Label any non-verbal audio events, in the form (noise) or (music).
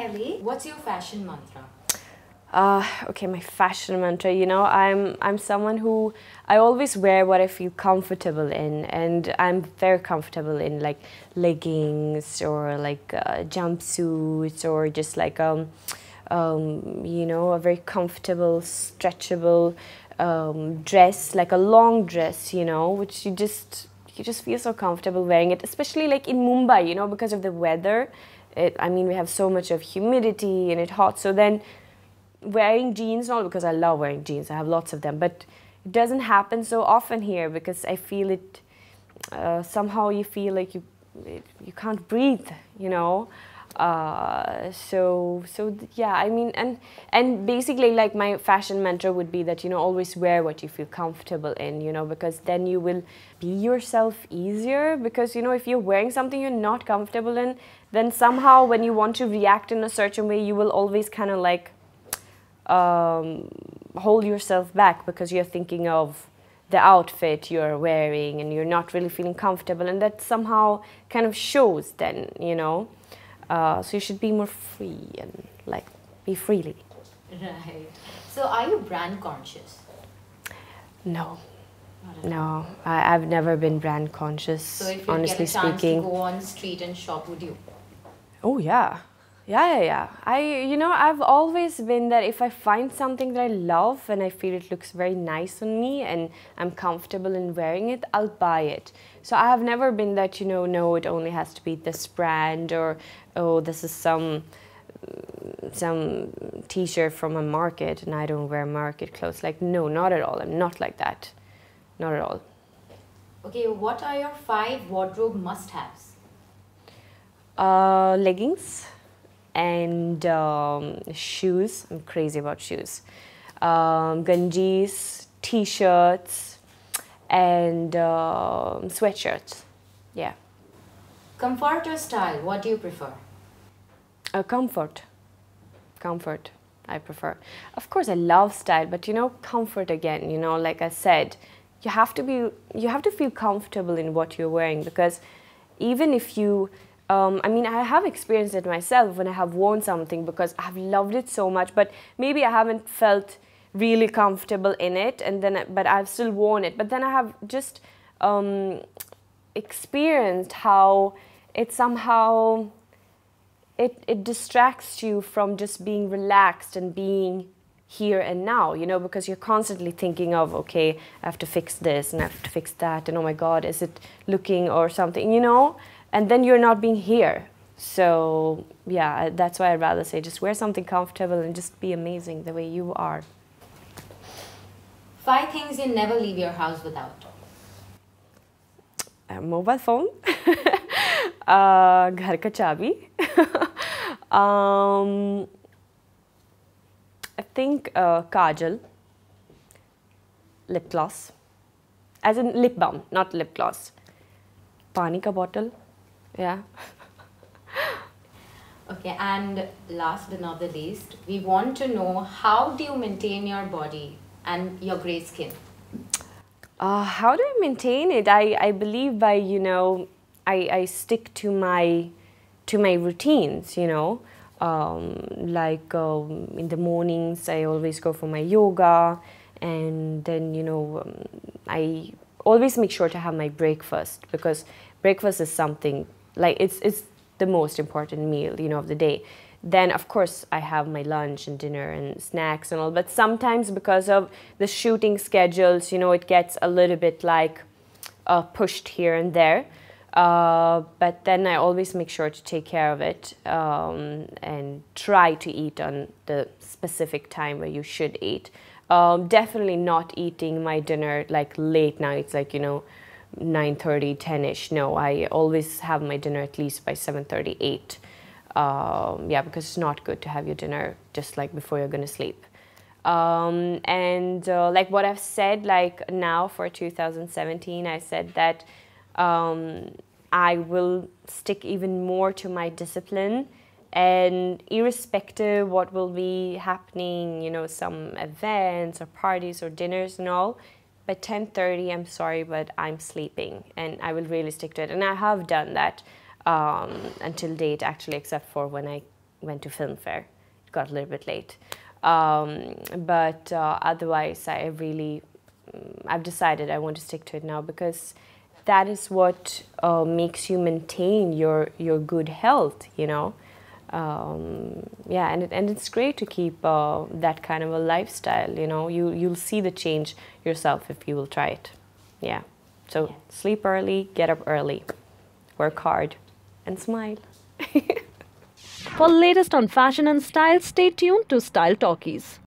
What's your fashion mantra? Uh, okay, my fashion mantra. You know, I'm I'm someone who I always wear what I feel comfortable in, and I'm very comfortable in like leggings or like uh, jumpsuits or just like um, um, you know, a very comfortable, stretchable um, dress, like a long dress. You know, which you just you just feel so comfortable wearing it, especially like in Mumbai. You know, because of the weather. It, I mean, we have so much of humidity and it's hot. So then wearing jeans, not because I love wearing jeans, I have lots of them, but it doesn't happen so often here because I feel it, uh, somehow you feel like you, it, you can't breathe, you know. Uh, so so yeah i mean and and basically like my fashion mantra would be that you know always wear what you feel comfortable in you know because then you will be yourself easier because you know if you're wearing something you're not comfortable in then somehow when you want to react in a certain way you will always kind of like um, hold yourself back because you're thinking of the outfit you're wearing and you're not really feeling comfortable and that somehow kind of shows then you know uh, so you should be more free and like be freely Right. So are you brand conscious? no Not at all. no I, i've never been brand conscious So if you honestly get a chance speaking to go on street and shop, would you? Oh yeah. Yeah, yeah, yeah. I you know, I've always been that if I find something that I love and I feel it looks very nice on me and I'm comfortable in wearing it, I'll buy it. So I have never been that, you know, no, it only has to be this brand or oh, this is some some t-shirt from a market and I don't wear market clothes. Like no, not at all. I'm not like that. Not at all. Okay, what are your five wardrobe must-haves? Uh, leggings and um, shoes. I'm crazy about shoes. Um, ganjis, t-shirts, and um sweatshirts. Yeah, Comfort or style? What do you prefer? uh, comfort. Comfort. I prefer. Of course, I love style, but you know, comfort again. You know, like I said, you have to be. You have to feel comfortable in what you're wearing because even if you um, I mean, I have experienced it myself when I have worn something because I've loved it so much, but maybe I haven't felt really comfortable in it, and then but I've still worn it. But then I have just um, experienced how it somehow it it distracts you from just being relaxed and being here and now you know because you're constantly thinking of okay i have to fix this and i have to fix that and oh my god is it looking or something you know and then you're not being here. So yeah, that's why I'd rather say just wear something comfortable and just be amazing the way you are. Five things you never leave your house without. A mobile phone, (laughs) uh, ghar ka chabi. um, I think uh, kajal, lip gloss, as in lip balm, not lip gloss. Pani ka bottle yeah Okay, and last but not the least, we want to know how do you maintain your body and your great skin? Uh, how do I maintain it? I, I believe by you know I, I stick to my to my routines. You know, um, like um, in the mornings I always go for my yoga, and then you know um, I always make sure to have my breakfast because breakfast is something like it's it's the most important meal you know of the day. Then of course i have my lunch and dinner and snacks and all but sometimes because of the shooting schedules you know it gets a little bit like uh, pushed here and there. Uh, but then i always make sure to take care of it um, and try to eat on the specific time where you should eat. Um, definitely not eating my dinner like late nights like you know 9.30 10ish no i always have my dinner at least by 7.30 8 um, yeah because it's not good to have your dinner just like before you're going to sleep. Um, and uh, like what i've said like now for 2017 i said that um, i will stick even more to my discipline and irrespective what will be happening you know some events or parties or dinners and all by 10.30 i'm sorry but i'm sleeping and i will really stick to it and i have done that um, until date actually except for when i went to Filmfare. It got a little bit late. Um, but uh, otherwise, I really, mm, I've decided I want to stick to it now because that is what uh, makes you maintain your, your good health, you know. Um, yeah, and, it, and it's great to keep uh, that kind of a lifestyle, you know. You, you'll see the change yourself if you will try it. Yeah. So Yeah. sleep early, get up early, work hard, and smile. (laughs) For latest on fashion and style, stay tuned to Style Talkies.